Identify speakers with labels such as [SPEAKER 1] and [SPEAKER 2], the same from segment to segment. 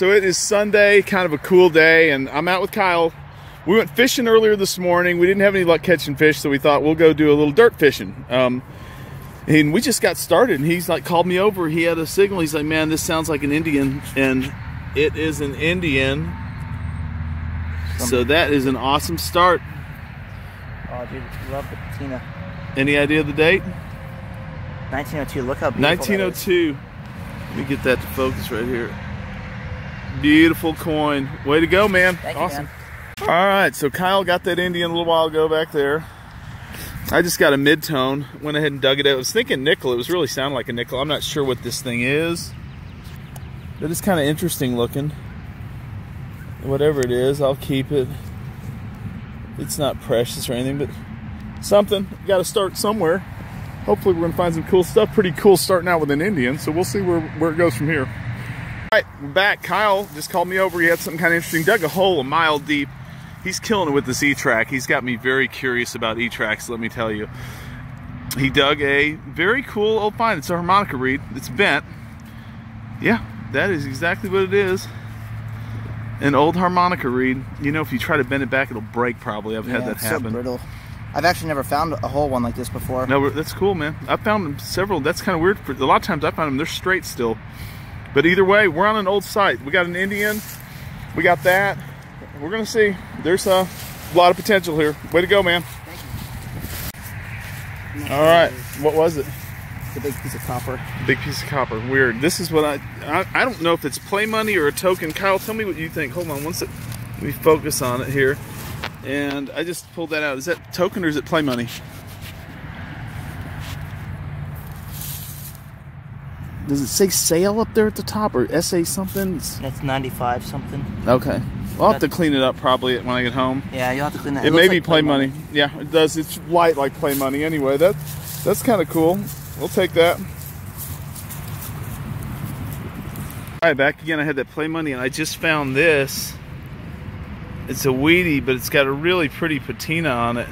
[SPEAKER 1] So it is Sunday, kind of a cool day, and I'm out with Kyle. We went fishing earlier this morning. We didn't have any luck catching fish, so we thought we'll go do a little dirt fishing. Um, and we just got started, and he's like called me over. He had a signal. He's like, "Man, this sounds like an Indian," and it is an Indian. So that is an awesome start.
[SPEAKER 2] Oh, dude, love the patina.
[SPEAKER 1] Any idea of the date?
[SPEAKER 2] 1902. Look how beautiful.
[SPEAKER 1] 1902. Let me get that to focus right here. Beautiful coin. Way to go, man.
[SPEAKER 2] Thank you,
[SPEAKER 1] awesome.
[SPEAKER 2] man.
[SPEAKER 1] All right, so Kyle got that Indian a little while ago back there. I just got a mid-tone. Went ahead and dug it out. I was thinking nickel. It was really sounding like a nickel. I'm not sure what this thing is. But it's kind of interesting looking. Whatever it is, I'll keep it. It's not precious or anything, but something. Got to start somewhere. Hopefully we're going to find some cool stuff. Pretty cool starting out with an Indian, so we'll see where, where it goes from here. Right, we're back. Kyle just called me over. He had something kind of interesting. Dug a hole a mile deep. He's killing it with this E-Trac. He's got me very curious about E-Tracs, let me tell you. He dug a very cool old find. It's a harmonica reed. It's bent. Yeah, that is exactly what it is. An old harmonica reed. You know, if you try to bend it back, it'll break probably. I've had
[SPEAKER 2] Yeah,
[SPEAKER 1] that
[SPEAKER 2] it's so
[SPEAKER 1] happen.
[SPEAKER 2] brittle. I've actually never found a whole one like this before.
[SPEAKER 1] No, that's cool, man. I found them several. That's kind of weird. A lot of times I find them, they're straight still. But either way, we're on an old site. We got an Indian. We got that. We're going to see. There's a lot of potential here. Way to go, man. All right. What was it?
[SPEAKER 2] A big piece of copper.
[SPEAKER 1] Big piece of copper. Weird. This is what I, I, I don't know if it's play money or a token. Kyle, tell me what you think. Hold on one sec. Let me focus on it here. And I just pulled that out. Is that token or is it play money? Does it say sale up there at the top or SA something? It's-
[SPEAKER 2] That's 95 something.
[SPEAKER 1] Okay. I'll have to clean it up probably when I get home.
[SPEAKER 2] Yeah, you'll have to clean that.
[SPEAKER 1] It,
[SPEAKER 2] looks
[SPEAKER 1] may
[SPEAKER 2] like
[SPEAKER 1] be play money. Yeah, it does. It's light like play money anyway. That that's kind of cool. We'll take that. All right, back again. I had that play money, and I just found this. It's a Wheatie, but it's got a really pretty patina on it.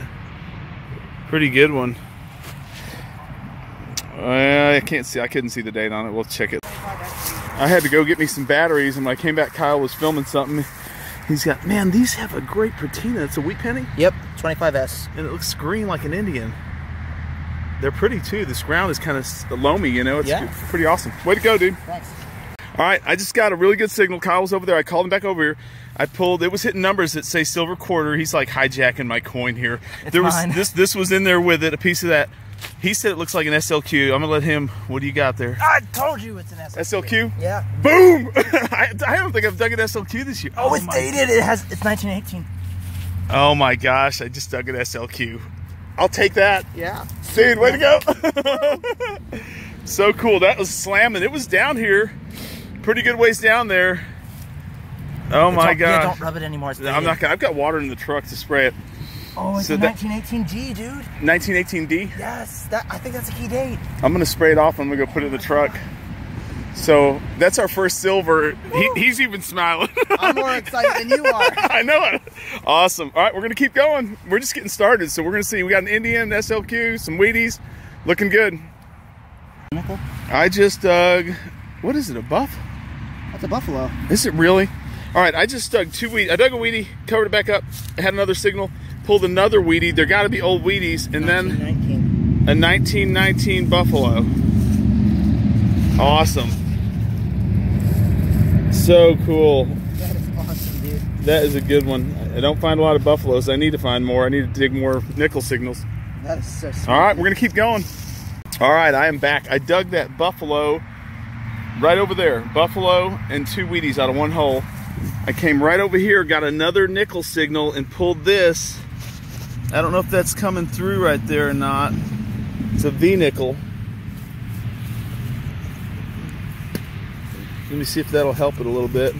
[SPEAKER 1] Pretty good one. Uh, I can't see. I couldn't see the date on it. We'll check it. I had to go get me some batteries, and when I came back, Kyle was filming something. He's got, man, these have a great patina. It's a wheat penny,
[SPEAKER 2] Yep, 25S.
[SPEAKER 1] and it looks green like an Indian. They're pretty too. This ground is kind of loamy, you know. It's
[SPEAKER 2] Yeah.
[SPEAKER 1] pretty awesome. Way to go, dude.
[SPEAKER 2] Thanks.
[SPEAKER 1] All right, I just got a really good signal. Kyle was over there. I called him back over here. I pulled. It was hitting numbers that say silver quarter. He's like hijacking my coin here.
[SPEAKER 2] It's
[SPEAKER 1] there was
[SPEAKER 2] mine.
[SPEAKER 1] this. This was in there with it. A piece of that. He said it looks like an SLQ. I'm gonna let him. What do you got there?
[SPEAKER 2] I told you it's an SLQ.
[SPEAKER 1] SLQ.
[SPEAKER 2] Yeah.
[SPEAKER 1] Boom! I, I don't think I've dug an SLQ this year.
[SPEAKER 2] Oh, oh, it's
[SPEAKER 1] my-
[SPEAKER 2] dated. It has. It's 1918.
[SPEAKER 1] Oh my gosh! I just dug an SLQ. I'll take that.
[SPEAKER 2] Yeah.
[SPEAKER 1] Dude, way to go. so cool. That was slamming. It was down here. Pretty good ways down there. Oh my
[SPEAKER 2] Don't- Yeah, don't rub it anymore. It's
[SPEAKER 1] I'm not gonna, I've got water in the truck to spray it.
[SPEAKER 2] Oh, it's
[SPEAKER 1] so
[SPEAKER 2] a 1918D, dude.
[SPEAKER 1] 1918D.
[SPEAKER 2] Yes, that. I think that's a key date.
[SPEAKER 1] I'm gonna spray it off. I'm gonna go put it in the truck. So that's our first silver. He, he's even smiling.
[SPEAKER 2] I'm more excited than you are.
[SPEAKER 1] I know it. Awesome. All right, we're gonna keep going. We're just getting started. So we're gonna see. We got an Indian SLQ, some Wheaties, looking good.
[SPEAKER 2] Nickel.
[SPEAKER 1] I just dug. What is it? A buff?
[SPEAKER 2] That's a buffalo.
[SPEAKER 1] Is it really? All right, I just dug two wheat. I dug a Wheatie, covered it back up, had another signal, pulled another Wheatie. There got to be old Wheaties, and then a 1919 Buffalo. Awesome. So cool.
[SPEAKER 2] That is awesome, dude.
[SPEAKER 1] That is a good one. I don't find a lot of buffaloes. I need to find more. I need to dig more nickel signals.
[SPEAKER 2] That is so sweet.
[SPEAKER 1] All right, we're gonna keep going. All right, I am back. I dug that buffalo right over there. Buffalo and two Wheaties out of one hole. I came right over here, got another nickel signal, and pulled this. I don't know if that's coming through right there or not. It's a V nickel. Let me see if that'll help it a little bit.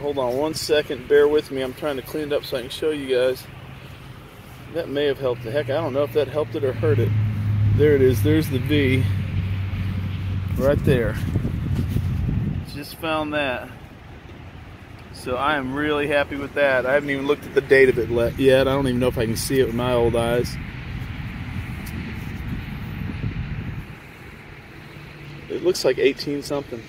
[SPEAKER 1] Hold on one second. Bear with me. I'm trying to clean it up so I can show you guys. That may have helped the heck. I don't know if that helped it or hurt it. There it is. There's the V. Right there. Just found that. So I am really happy with that. I haven't even looked at the date of it yet. I don't even know if I can see it with my old eyes. It looks like 18 something.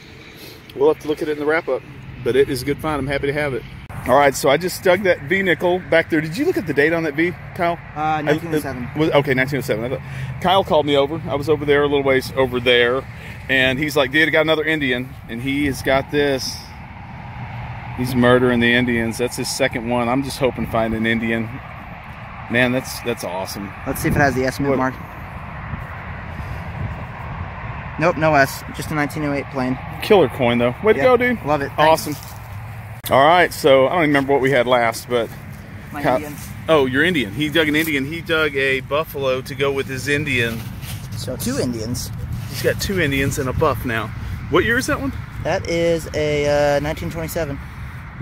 [SPEAKER 1] We'll have to look at it in the wrap up. but it is a good find. I'm happy to have it. All right, so I just dug that V nickel back there. Did you look at the date on that V, Kyle?
[SPEAKER 2] Uh, 1907.
[SPEAKER 1] it was- okay, 1907. I thought, Kyle called me over. I was over there a little ways over there, and he's like, "Dude, I got another Indian," and he has got this. He's murdering the Indians. That's his second one. I'm just hoping to find an Indian. Man, that's that's awesome.
[SPEAKER 2] Let's see if it has the S
[SPEAKER 1] What-
[SPEAKER 2] mark. Nope, no S. Just a 1908 plane.
[SPEAKER 1] Killer coin though. Way to go, dude.
[SPEAKER 2] Love it. Thanks.
[SPEAKER 1] Awesome. All right, so I don't even remember what we had last, but
[SPEAKER 2] My Indians.
[SPEAKER 1] oh, you're Indian. He dug an Indian. He dug a buffalo to go with his Indian.
[SPEAKER 2] So two Indians.
[SPEAKER 1] He's got two Indians and a buff now. What year is that one?
[SPEAKER 2] That is a uh, 1927.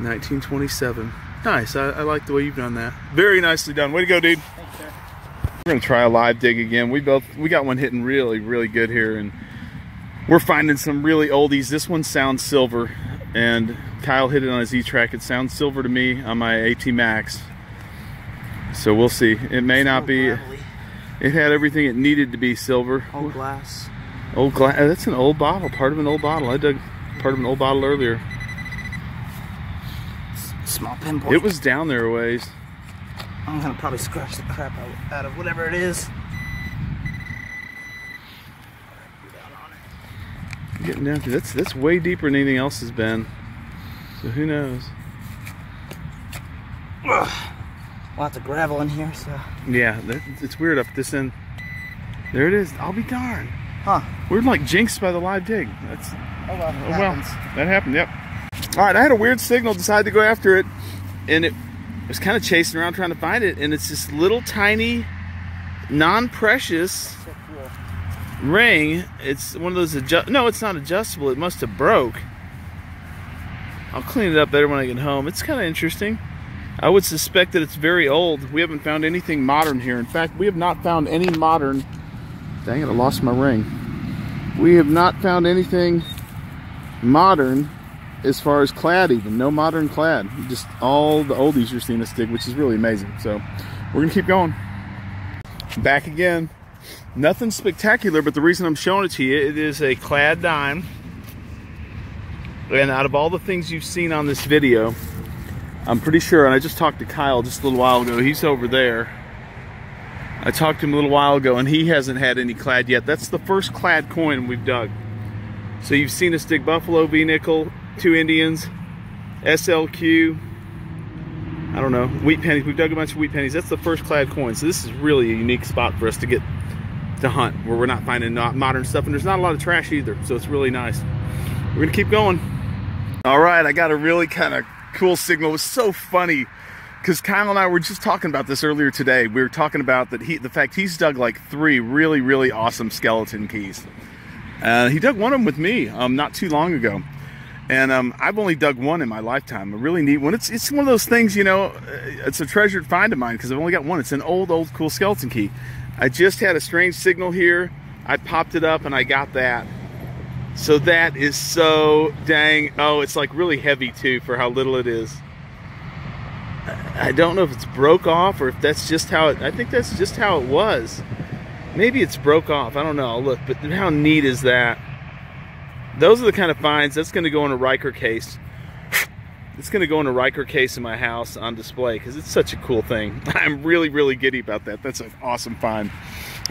[SPEAKER 1] 1927. Nice. I, I like the way you've done that. Very nicely done. Way to go, dude. We're gonna try a live dig again. We both we got one hitting really really good here, and we're finding some really oldies. This one sounds silver, and Kyle hit it on his E Trac. It sounds silver to me on my AT Max. So we'll see. It may not be. It had everything it needed to be silver.
[SPEAKER 2] Old glass.
[SPEAKER 1] Old glass. That's an old bottle. Part of an old bottle. I dug part of an old bottle earlier.
[SPEAKER 2] Small pinpoint.
[SPEAKER 1] It was down there a ways.
[SPEAKER 2] I'm gonna probably scratch the crap out, of whatever it is.
[SPEAKER 1] Getting down to that's that's way deeper than anything else has been. So who knows?
[SPEAKER 2] Lots of gravel in here, so.
[SPEAKER 1] Yeah, that, it's weird up this end. There it is. I'll be darned.
[SPEAKER 2] Huh.
[SPEAKER 1] We're like jinxed by the live dig. That's
[SPEAKER 2] Oh well.
[SPEAKER 1] oh well. That happened. Yep. All right, I had a weird signal. Decided to go after it, and it was kind of chasing around trying to find it. And it's this little tiny, non-precious ring. It's one of those adjust. No, it's not adjustable. It must have broke. I'll clean it up better when I get home. It's kind of interesting. I would suspect that it's very old. We haven't found anything modern here. In fact, we have not found any modern. Dang it! I lost my ring. We have not found anything modern as far as clad. Even no modern clad. Just all the oldies you're seeing us dig, which is really amazing. So we're gonna keep going. Back again. Nothing spectacular, but the reason I'm showing it to you, it is a clad dime. And out of all the things you've seen on this video, I'm pretty sure, and I just talked to Kyle just a little while ago, he's over there. I talked to him a little while ago, and he hasn't had any clad yet. That's the first clad coin we've dug. So you've seen us dig Buffalo, V Nickel, two Indians, SLQ, I don't know, wheat pennies. We've dug a bunch of wheat pennies. That's the first clad coin. So this is really a unique spot for us to get to hunt where we're not finding not modern stuff and there's not a lot of trash either. So it's really nice. We're gonna keep going. All right, I got a really kind of cool signal. It was so funny because Kyle and I were just talking about this earlier today. We were talking about that he, the fact he's dug like three really, really awesome skeleton keys. Uh, he dug one of them with me um, not too long ago, and um, I've only dug one in my lifetime. A really neat one. It's it's one of those things, you know. uh, It's a treasured find of mine because I've only got one. It's an old, old, cool skeleton key. I just had a strange signal here. I popped it up and I got that. So that is so dang. Oh, it's like really heavy too for how little it is. I don't know if it's broke off or if that's just how it. I think that's just how it was. Maybe it's broke off. I don't know. I'll look, but how neat is that? Those are the kind of finds that's going to go in a Riker case. It's going to go in a Riker case in my house on display because it's such a cool thing. I'm really, really giddy about that. That's an awesome find.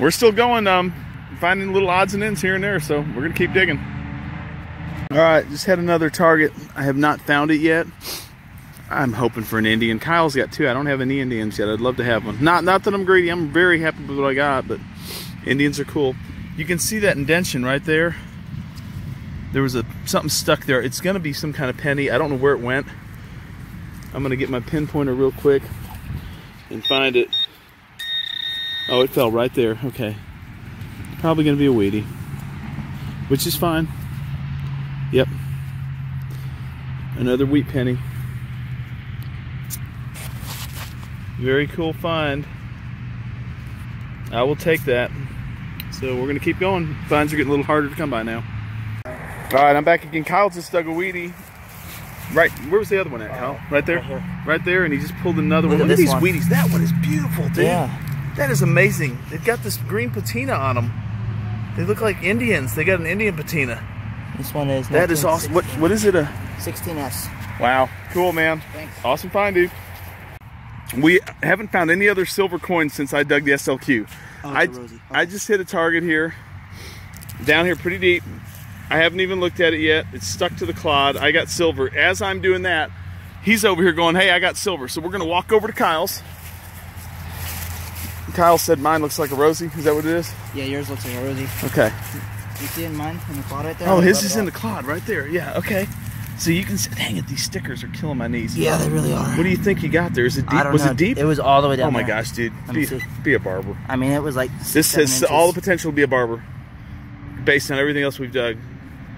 [SPEAKER 1] We're still going, um, finding little odds and ends here and there, so we're going to keep digging. All right, just had another target. I have not found it yet. I'm hoping for an Indian. Kyle's got two. I don't have any Indians yet. I'd love to have one. Not not that I'm greedy. I'm very happy with what I got, but Indians are cool. You can see that indention right there. There was a something stuck there. It's gonna be some kind of penny. I don't know where it went. I'm gonna get my pinpointer real quick and find it. Oh, it fell right there. Okay. Probably gonna be a Wheatie. Which is fine. Yep. Another wheat penny. Very cool find. I will take that. So we're gonna keep going. Finds are getting a little harder to come by now. All right, I'm back again. Kyle just dug a Wheatie. Right, where was the other one at, Kyle? Right there,
[SPEAKER 2] Right
[SPEAKER 1] right there, and he just pulled another
[SPEAKER 2] Look
[SPEAKER 1] one. Look at these
[SPEAKER 2] one.
[SPEAKER 1] Wheaties. That one is beautiful, dude.
[SPEAKER 2] Yeah.
[SPEAKER 1] That is amazing. They've got this green patina on them. They look like Indians. They got an Indian patina.
[SPEAKER 2] This one is.
[SPEAKER 1] That is awesome. What what is it? Uh? A
[SPEAKER 2] 16S.
[SPEAKER 1] wow, cool man.
[SPEAKER 2] Thanks.
[SPEAKER 1] Awesome find, dude. We haven't found any other silver coins since I dug the SLQ.
[SPEAKER 2] Oh,
[SPEAKER 1] I. I just hit a target here, down here pretty deep. I haven't even looked at it yet. It's stuck to the clod. I got silver. As I'm doing that, he's over here going, hey, I got silver. So we're gonna walk over to Kyle's. Kyle said mine looks like a Rosie. Is that what it is?
[SPEAKER 2] Yeah, yours looks like a Rosie.
[SPEAKER 1] Okay.
[SPEAKER 2] You see in mine in the cloud right there?
[SPEAKER 1] Oh, his is in the clod right there. Yeah, okay. So you can see, dang it, these stickers are killing my knees.
[SPEAKER 2] Yeah, they really are.
[SPEAKER 1] What do you think you got there? Is it deep? Was
[SPEAKER 2] know.
[SPEAKER 1] it deep?
[SPEAKER 2] It was all the way down
[SPEAKER 1] oh my
[SPEAKER 2] there.
[SPEAKER 1] gosh, dude. Be, be a barber.
[SPEAKER 2] I mean, it was like.
[SPEAKER 1] This
[SPEAKER 2] seven
[SPEAKER 1] has all the potential to be a barber based on everything else we've dug.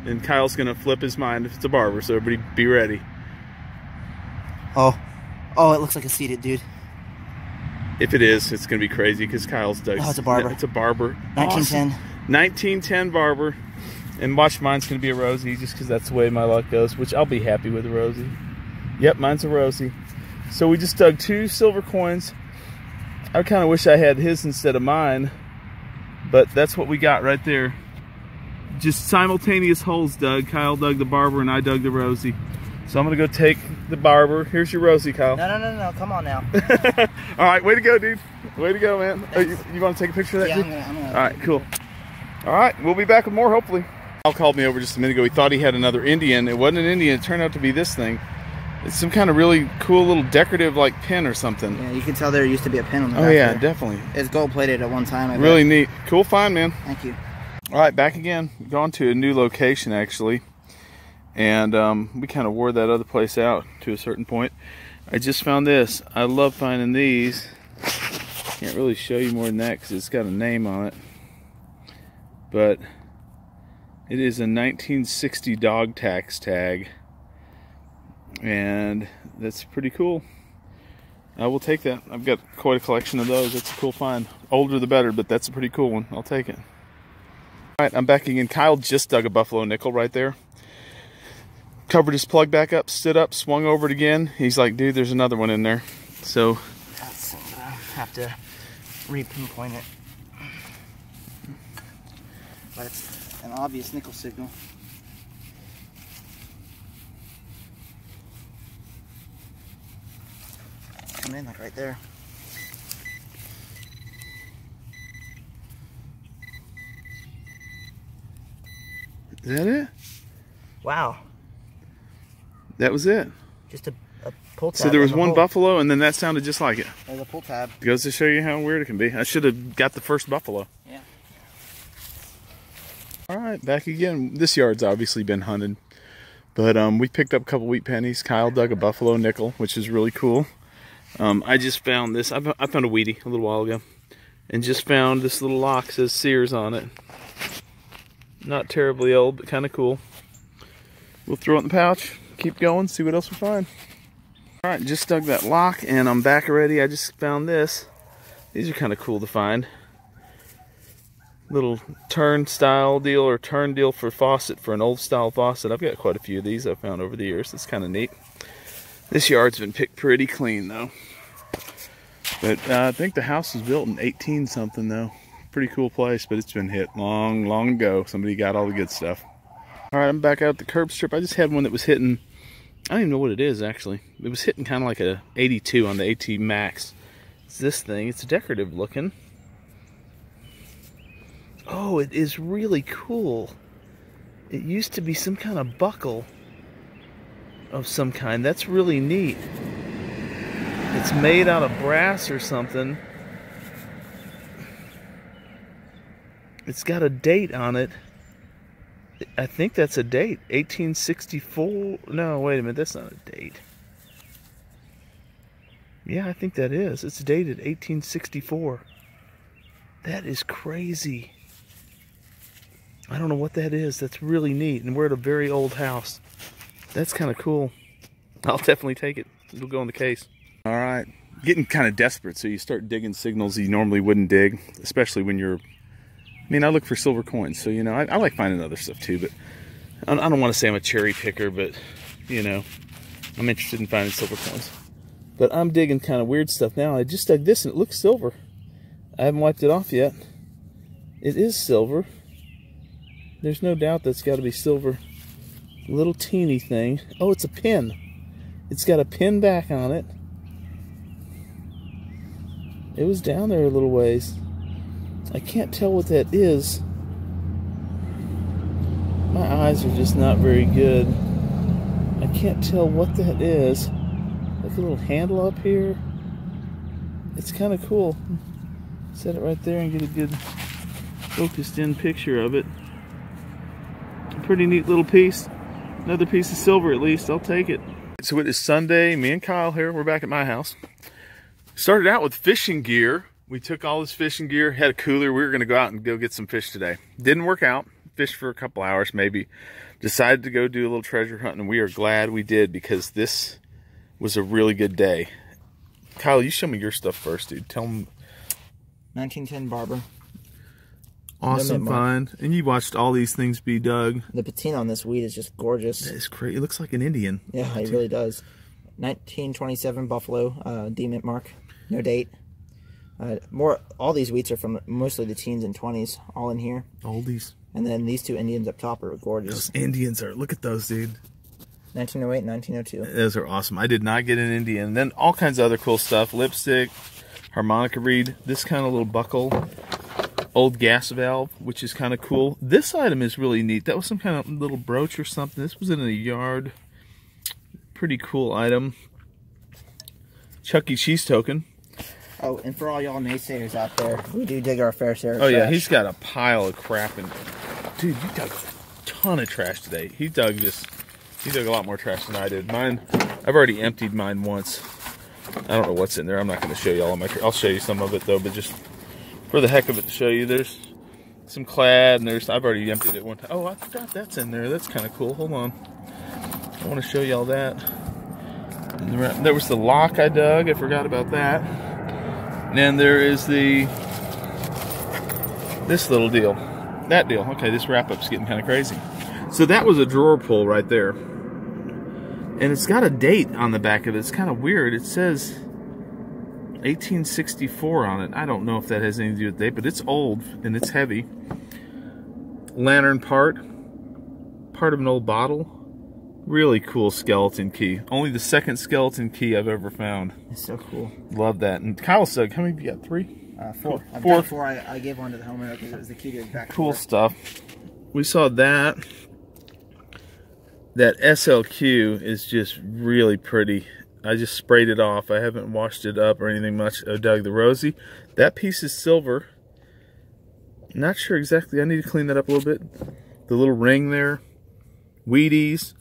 [SPEAKER 1] And Kyle's going to flip his mind if it's a barber, so everybody be ready.
[SPEAKER 2] Oh. Oh, it looks like a seated dude.
[SPEAKER 1] If it is, it's going to be crazy because Kyle's dug.
[SPEAKER 2] Oh, it's a barber.
[SPEAKER 1] It's a barber.
[SPEAKER 2] 1910.
[SPEAKER 1] Awesome. 1910 barber. And watch mine's going to be a Rosie just because that's the way my luck goes, which I'll be happy with a Rosie. Yep, mine's a Rosie. So we just dug two silver coins. I kind of wish I had his instead of mine, but that's what we got right there. Just simultaneous holes dug. Kyle dug the barber and I dug the Rosie. So I'm to go take the barber. Here's your Rosie, Kyle.
[SPEAKER 2] No, no, no, no. Come on now.
[SPEAKER 1] All right, way to go, dude. Way to go, man. Oh, you, you want to take a picture of that,
[SPEAKER 2] yeah? I'm gonna. I'm gonna
[SPEAKER 1] All right, cool. All right, we'll be back with more, hopefully. Al called me over just a minute ago. He thought he had another Indian. It wasn't an Indian. It turned out to be this thing. It's some kind of really cool little decorative like pin or something.
[SPEAKER 2] Yeah, you can tell there used to be a pin on the
[SPEAKER 1] Oh yeah,
[SPEAKER 2] there.
[SPEAKER 1] definitely.
[SPEAKER 2] It's gold plated at one time. I bet.
[SPEAKER 1] Really neat. Cool find, man.
[SPEAKER 2] Thank you.
[SPEAKER 1] All right, back again. Gone to a new location actually, and um, we kind of wore that other place out to a certain point. I just found this. I love finding these. Can't really show you more than that because it's got a name on it, but it is a 1960 dog tax tag, and that's pretty cool. I will take that. I've got quite a collection of those. That's a cool find. Older the better, but that's a pretty cool one. I'll take it. All right, I'm backing again. Kyle just dug a buffalo nickel right there. Covered his plug back up, stood up, swung over it again. He's like, dude, there's another one in there. So
[SPEAKER 2] That's, uh, have to re-pinpoint it. But it's an obvious nickel signal. Come in like right there.
[SPEAKER 1] Is that it?
[SPEAKER 2] Wow,
[SPEAKER 1] That was it.
[SPEAKER 2] just a, a pull tab.
[SPEAKER 1] So there was one
[SPEAKER 2] hole.
[SPEAKER 1] buffalo, and then that sounded just like it.
[SPEAKER 2] There's a pull tab.
[SPEAKER 1] Goes to show you how weird it can be. I should have got the first buffalo.
[SPEAKER 2] Yeah.
[SPEAKER 1] All right, back again. This yard's obviously been hunted, but um, we picked up a couple wheat pennies. Kyle dug a buffalo nickel, which is really cool. Um, I just found this. I I found a Wheatie a little while ago, and just found this little lock says Sears on it. Not terribly old, but kind of cool. We'll throw it in the pouch. Keep going. See what else we find. All right, just dug that lock, and I'm back already. I just found this. These are kind of cool to find little turn style deal or turn deal for faucet for an old style faucet. I've got quite a few of these I've found over the years. It's kind of neat. This yard's been picked pretty clean though. But uh, I think the house was built in 18 something though. Pretty cool place, but it's been hit long, long ago. Somebody got all the good stuff. All right, I'm back out at the curb strip. I just had one that was hitting. I don't even know what it is actually. It was hitting kind of like a 82 on the AT Max. It's this thing. It's decorative looking. Oh, it is really cool. It used to be some kind of buckle of some kind. That's really neat. It's made out of brass or something. It's got a date on it. I think that's a date. 1864. No, wait a minute. That's not a date. Yeah, I think that is. It's dated 1864. That is crazy. I don't know what that is. That's really neat. And we're at a very old house. That's kind of cool. I'll definitely take it. It'll go in the case. All right. Getting kind of desperate, so you start digging signals you normally wouldn't dig, especially when you're. I mean, I look for silver coins, so you know, I, I like finding other stuff too. But I don't, I don't want to say I'm a cherry picker, but you know, I'm interested in finding silver coins. But I'm digging kind of weird stuff now. I just dug this and it looks silver. I haven't wiped it off yet. It is silver. There's no doubt that's got to be silver. Little teeny thing. Oh, it's a pin. It's got a pin back on it. It was down there a little ways. I can't tell what that is. My eyes are just not very good. I can't tell what that is. Like a little handle up here. It's kind of cool. Set it right there and get a good focused in picture of it. A pretty neat little piece. Another piece of silver at least. I'll take it. So it is Sunday. Me and Kyle here. We're back at my house. Started out with fishing gear. We took all this fishing gear, had a cooler. We were going to go out and go get some fish today. Didn't work out. Fished for a couple hours maybe. Decided to go do a little treasure hunt, and we are glad we did because this was a really good day. Kyle, you show me your stuff first, dude. Tell them.
[SPEAKER 2] 1910 Barber.
[SPEAKER 1] Awesome find. And you watched all these things be dug.
[SPEAKER 2] The patina on this weed is just gorgeous.
[SPEAKER 1] It's great. It looks like an Indian.
[SPEAKER 2] Yeah, it really does. 1927 Buffalo uh, D-mint mark. No date. Uh, more. All these wheats are from mostly the teens and 20s, all in here.
[SPEAKER 1] Oldies.
[SPEAKER 2] And then these two Indians up top are gorgeous.
[SPEAKER 1] Those Indians are. Look at those, dude.
[SPEAKER 2] 1908, 1902.
[SPEAKER 1] Those are awesome. I did not get an Indian. Then all kinds of other cool stuff. Lipstick, harmonica reed, this kind of little buckle, old gas valve, which is kind of cool. This item is really neat. That was some kind of little brooch or something. This was in a yard. Pretty cool item. Chuck E. Cheese token.
[SPEAKER 2] Oh, and for all y'all naysayers out there, we do dig our fair share of
[SPEAKER 1] Oh, yeah, he's got a pile of crap in Dude, you dug a ton of trash today. He dug just, he dug a lot more trash than I did. Mine, I've already emptied mine once. I don't know what's in there. I'm not going to show you all of my, I'll show you some of it though, but just for the heck of it to show you, there's some clad and there's, I've already emptied it one time. Oh, I forgot that's in there. That's kind of cool. Hold on. I want to show you all that. There was the lock I dug. I forgot about that. And then there is the this little deal. That deal. Okay, this wrap up's getting kind of crazy. So that was a drawer pull right there. And it's got a date on the back of it. It's kind of weird. It says 1864 on it. I don't know if that has anything to do with date, but it's old and it's heavy. Lantern part. Part of an old bottle. Really cool skeleton key. Only the second skeleton key I've ever found.
[SPEAKER 2] It's so cool.
[SPEAKER 1] Love that. And Kyle said, how many have you got? Three?
[SPEAKER 2] Uh, four. I've
[SPEAKER 1] Four.
[SPEAKER 2] four. I, I gave one to the homeowner because it was the key to his back
[SPEAKER 1] cool
[SPEAKER 2] door.
[SPEAKER 1] stuff. We saw that. That SLQ is just really pretty. I just sprayed it off. I haven't washed it up or anything much. Oh, dug the Rosie. That piece is silver. Not sure exactly. I need to clean that up a little bit. The little ring there. Wheaties.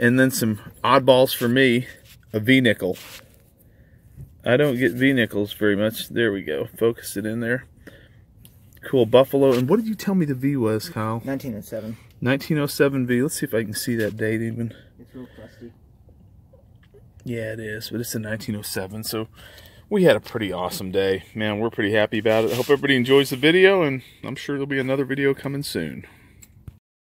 [SPEAKER 1] And then some oddballs for me. A V-nickel. I don't get V-nickels very much. There we go. Focus it in there. Cool Buffalo. And what did you tell me the V was, Kyle?
[SPEAKER 2] 1907.
[SPEAKER 1] 1907 V. Let's see if I can see that date even.
[SPEAKER 2] It's real crusty.
[SPEAKER 1] Yeah, it is, but it's in 1907. So we had a pretty awesome day. Man, we're pretty happy about it. I hope everybody enjoys the video, and I'm sure there'll be another video coming soon.